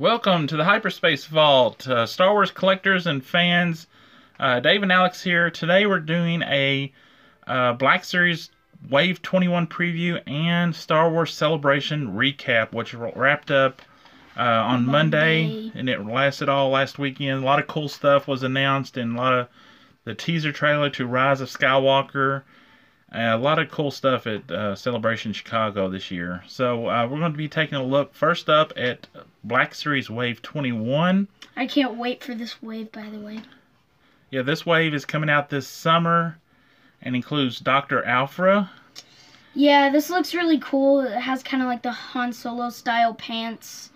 Welcome to the Hyperspace Vault, uh, Star Wars collectors and fans. Uh, Dave and Alex here. Today we're doing a uh, Black Series Wave 21 preview and Star Wars Celebration recap, which wrapped up uh, on Monday. Monday. and it lasted all last weekend. A lot of cool stuff was announced and a lot of the teaser trailer to Rise of Skywalker. Uh, a lot of cool stuff at uh, Celebration Chicago this year. So uh, we're going to be taking a look first up at Black Series Wave 21. I can't wait for this wave, by the way. Yeah, this wave is coming out this summer and includes Dr. Aphra. Yeah, this looks really cool. It has kind of like the Han Solo style pants.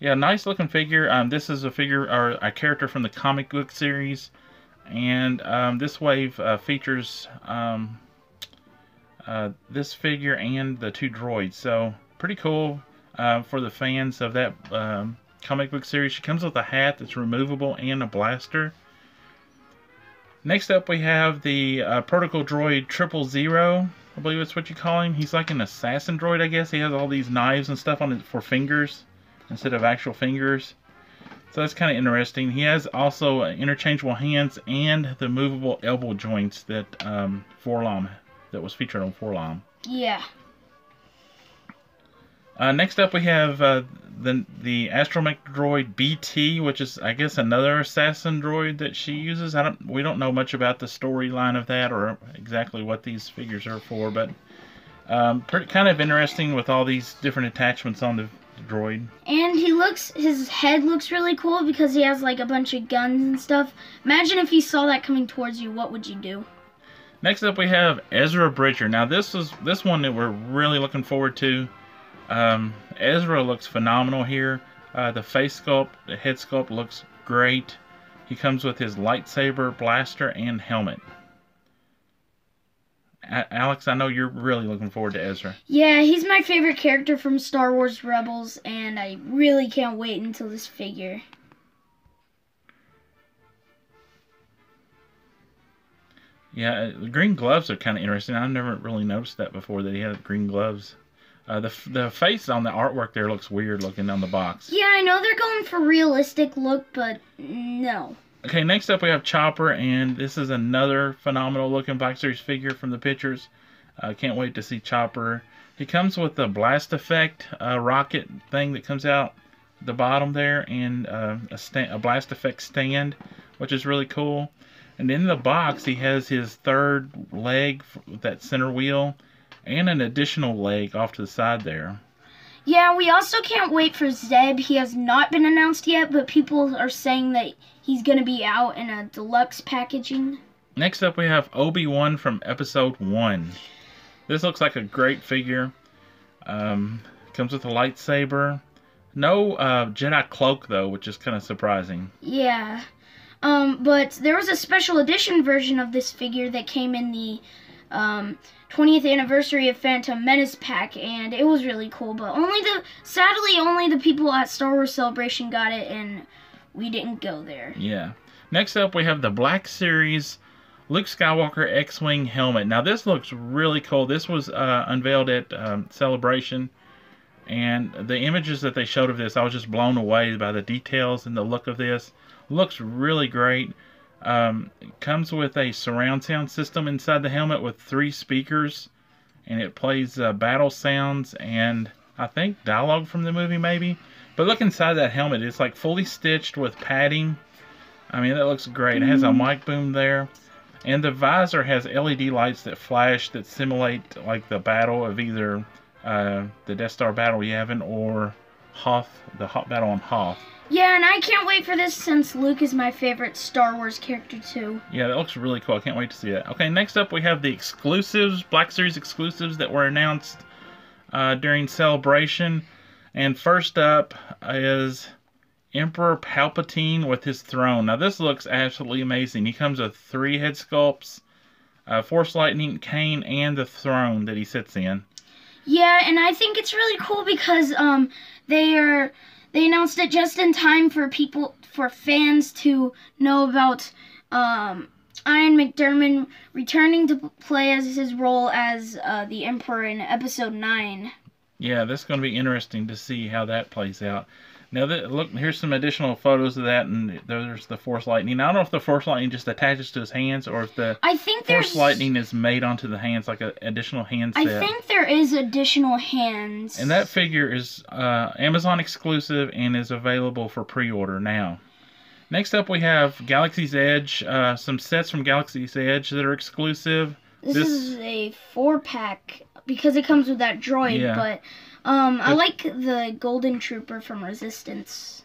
Yeah, nice looking figure. Um, this is a figure or a character from the comic book series, and um, this wave uh, features um, uh, this figure and the two droids. So pretty cool uh, for the fans of that um, comic book series. She comes with a hat that's removable and a blaster. Next up, we have the uh, Protocol Droid Triple Zero. I believe that's what you call him. He's like an assassin droid, I guess. He has all these knives and stuff on it for fingers instead of actual fingers. So that's kind of interesting. He has also uh, interchangeable hands and the movable elbow joints that um, Forlom, that was featured on Forlom. Yeah. Uh, next up, we have uh, the the astromech droid BT, which is I guess another assassin droid that she uses. I don't we don't know much about the storyline of that or exactly what these figures are for, but um, pretty kind of interesting with all these different attachments on the droid. And he looks, his head looks really cool because he has like a bunch of guns and stuff. Imagine if you saw that coming towards you, what would you do? Next up, we have Ezra Bridger. Now, this is this one that we're really looking forward to. Um, Ezra looks phenomenal here. Uh, the face sculpt, the head sculpt looks great. He comes with his lightsaber, blaster, and helmet. Alex, I know you're really looking forward to Ezra. Yeah, he's my favorite character from Star Wars Rebels, and I really can't wait until this figure. Yeah, uh, the green gloves are kind of interesting. I've never really noticed that before that he had green gloves. Uh, the the face on the artwork there looks weird looking on the box. Yeah, I know they're going for realistic look, but no. Okay, next up we have Chopper, and this is another phenomenal looking Black Series figure from the pictures. I can't wait to see Chopper. He comes with the blast effect uh, rocket thing that comes out the bottom there, and uh, a, a blast effect stand, which is really cool. And in the box, he has his third leg with that center wheel, and an additional leg off to the side there. Yeah, we also can't wait for Zeb. He has not been announced yet, but people are saying that he's going to be out in a deluxe packaging. Next up, we have Obi Wan from Episode One. This looks like a great figure. Um, comes with a lightsaber. No uh, Jedi cloak though, which is kind of surprising. Yeah. Um, but there was a special edition version of this figure that came in the um, 20th anniversary of Phantom Menace pack, and it was really cool. But only the, sadly, only the people at Star Wars Celebration got it, and we didn't go there. Yeah. Next up, we have the Black Series Luke Skywalker X-wing helmet. Now this looks really cool. This was uh, unveiled at um, Celebration, and the images that they showed of this, I was just blown away by the details and the look of this. Looks really great. Um, it comes with a surround sound system inside the helmet with three speakers, and it plays uh, battle sounds and I think dialogue from the movie maybe. But look inside that helmet; it's like fully stitched with padding. I mean, that looks great. It has a mic boom there. And the visor has LED lights that flash that simulate like the battle of either uh, the Death Star battle Yavin or Hoth, the hot battle on Hoth. Yeah, and I can't wait for this since Luke is my favorite Star Wars character too. Yeah, that looks really cool. I can't wait to see it. Okay, next up we have the exclusives, Black Series exclusives that were announced uh, during Celebration. And first up is Emperor Palpatine with his throne. Now this looks absolutely amazing. He comes with three head sculpts, uh, Force Lightning, cane, and the throne that he sits in. Yeah, and I think it's really cool because um they are they announced it just in time for people for fans to know about um Ian McDiarmid returning to play as his role as uh, the Emperor in Episode Nine. Yeah, that's going to be interesting to see how that plays out. Now, that, look, here's some additional photos of that, and there's the Force Lightning. I don't know if the Force Lightning just attaches to his hands, or if the I think Force there's Lightning is made onto the hands like an additional hand I think there is additional hands. And that figure is uh, Amazon exclusive and is available for pre-order now. Next up, we have Galaxy's Edge. Uh, some sets from Galaxy's Edge that are exclusive. this, this- is a four pack because it comes with that droid. Yeah. But um, I like the Golden Trooper from Resistance.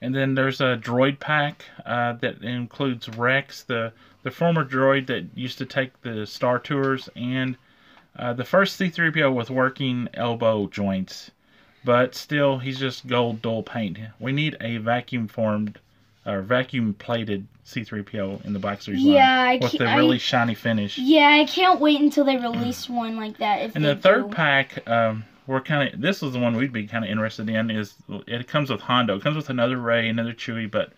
And then there's a droid pack uh, that includes Rex, the the former droid that used to take the Star Tours, and uh, the first C-3PO with working elbow joints. But still, he's just gold dull paint. We need a vacuum formed or vacuum plated C-3PO in the Black Series Yeah, I line with ca- the I- really shiny finish. Yeah, I can't wait until they release one like that. If And the third do. pack, um, we're kind of this is the one we'd be kind of interested in. Is it comes with Hondo? It comes with another Rey, another Chewie, but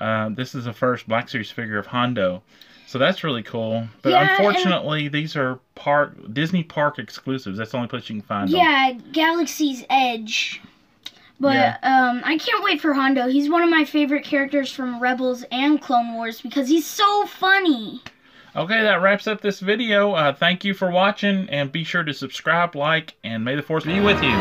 uh, this is the first Black Series figure of Hondo, so that's really cool. But Yeah, unfortunately, these are park Disney Park exclusives. That's the only place you can find them. Yeah, Galaxy's Edge. But Yeah. um, I can't wait for Hondo. He's one of my favorite characters from Rebels and Clone Wars because he's so funny. Okay, that wraps up this video. Uh, thank you for watching, and be sure to subscribe, like, and may the force be with you.